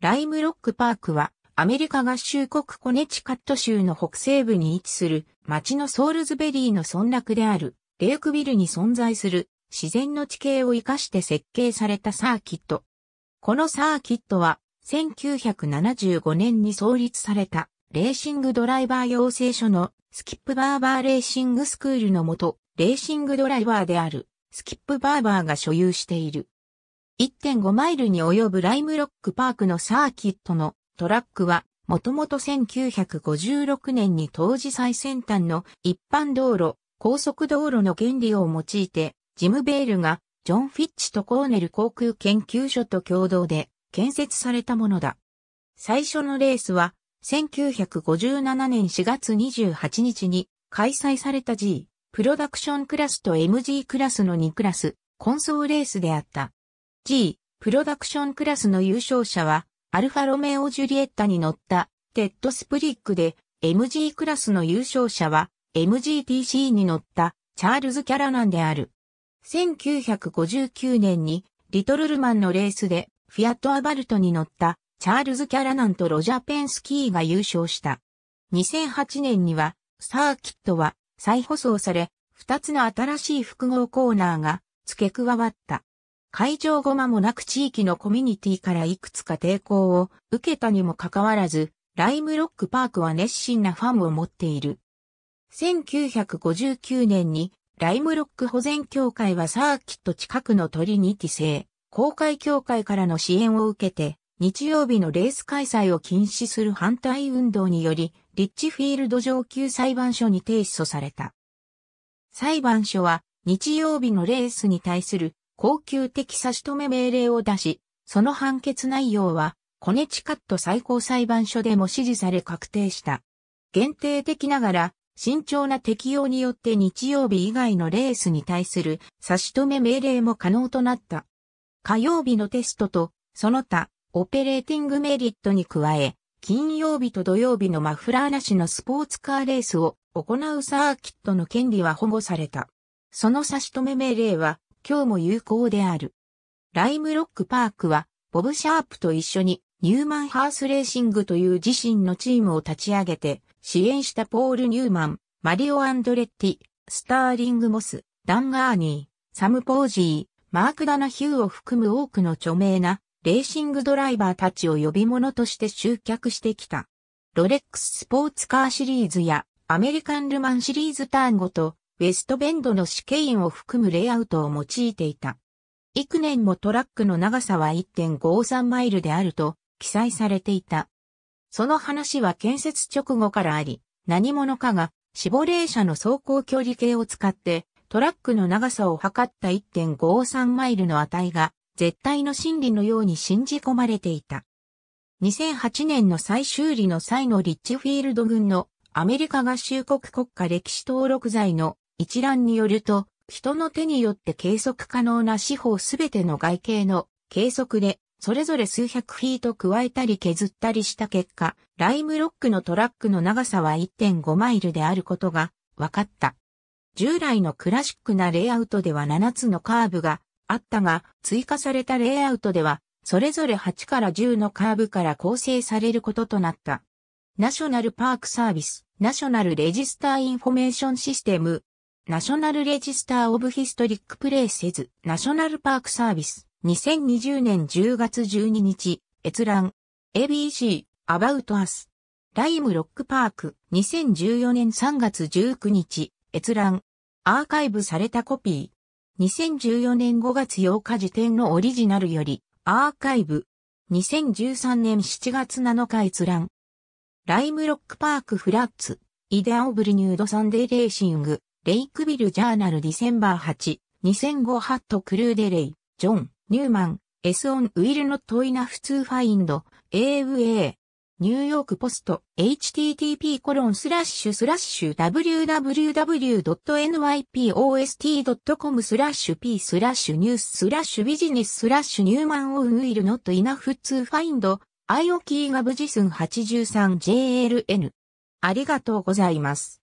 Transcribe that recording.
ライムロックパークはアメリカ合衆国コネチカット州の北西部に位置する町のソールズベリーの村落であるレイクビルに存在する自然の地形を活かして設計されたサーキット。このサーキットは1975年に創立されたレーシングドライバー養成所のスキップバーバーレーシングスクールのもと、レーシングドライバーであるスキップバーバーが所有している。1.5マイルに及ぶライムロックパークのサーキットのトラックは、もともと1956年に当時最先端の一般道路、高速道路の原理を用いて、ジム・ベールがジョン・フィッチとコーネル航空研究所と共同で建設されたものだ。最初のレースは1957年4月28日に開催された G、プロダクションクラスと MG クラスの2クラス、混走レースであった。G、プロダクションクラスの優勝者は、アルファロメオ・ジュリエッタに乗ったテッド・スプリックで、MG クラスの優勝者は、MGTC に乗ったチャールズ・キャラナンである。1959年に、リトルルマンのレースで、フィアット・アバルトに乗ったチャールズ・キャラナンとロジャー・ペンスキーが優勝した。2008年には、サーキットは再舗装され、二つの新しい複合コーナーが付け加わった。会場後間もなく地域のコミュニティからいくつか抵抗を受けたにもかかわらず、ライムロックパークは熱心なファンを持っている。1959年にライムロック保全協会はサーキット近くのトリニティ製公開協会からの支援を受けて日曜日のレース開催を禁止する反対運動によりリッチフィールド上級裁判所に提訴された。裁判所は日曜日のレースに対する高級的差し止め命令を出し、その判決内容は、コネチカット最高裁判所でも支持され確定した。限定的ながら、慎重な適用によって日曜日以外のレースに対する差し止め命令も可能となった。火曜日のテストと、その他、オペレーティングメリットに加え、金曜日と土曜日のマフラーなしのスポーツカーレースを行うサーキットの権利は保護された。その差し止め命令は今日も有効である。ライムロックパークは、ボブ・シャープと一緒にニューマンハースレーシングという自身のチームを立ち上げて、支援したポール・ニューマン、マリオ・アンドレッティ、スターリング・モス、ダン・ガーニー、サム・ポージー、マーク・ダナ・ヒューを含む多くの著名なレーシングドライバーたちを呼び物として集客してきた。ロレックススポーツカーシリーズやアメリカンルマンシリーズターンごとウェストベンドの試験を含むレイアウトを用いていた。幾年もトラックの長さは1.53マイルであると記載されていた。その話は建設直後からあり、何者かが死亡霊車の走行距離計を使ってトラックの長さを測った1.53マイルの値が絶対の真理のように信じ込まれていた。2008年の再修理の際のリッチフィールド軍のアメリカ合衆国国家歴史登録財の一覧によると、人の手によって計測可能な四方すべての外形の計測で、それぞれ数百フィート加えたり削ったりした結果、ライムロックのトラックの長さは1.5マイルであることが分かった。従来のクラシックなレイアウトでは7つのカーブがあったが、追加されたレイアウトでは、それぞれ8から10のカーブから構成されることとなった。 National Park Service、National Register Information System、National Register of Historic Places、National Park Service、2020年10月12日、閲覧、ABC、About Us、ライムロックパーク、2014年3月19日、閲覧、アーカイブされたコピー、2014年5月8日時点のオリジナルより、アーカイブ、2013年7月7日閲覧、ライムロックパークフラッツ、イデアオブリニュードサンデーレーシング、レイクビルジャーナルディセンバー8、2005ハットクルーデレイ、ジョン、ニューマン、S オンウィルノットイナフツーファインド、AVA、ニューヨークポスト、http コロンスラッシュスラッシュ www.nypost.com スラッシュ p スラッシュニューススラッシュビジネススラッシュニューマンオンウィルノットイナフツーファインド、アイオキーガブジスン 83JLN。ありがとうございます。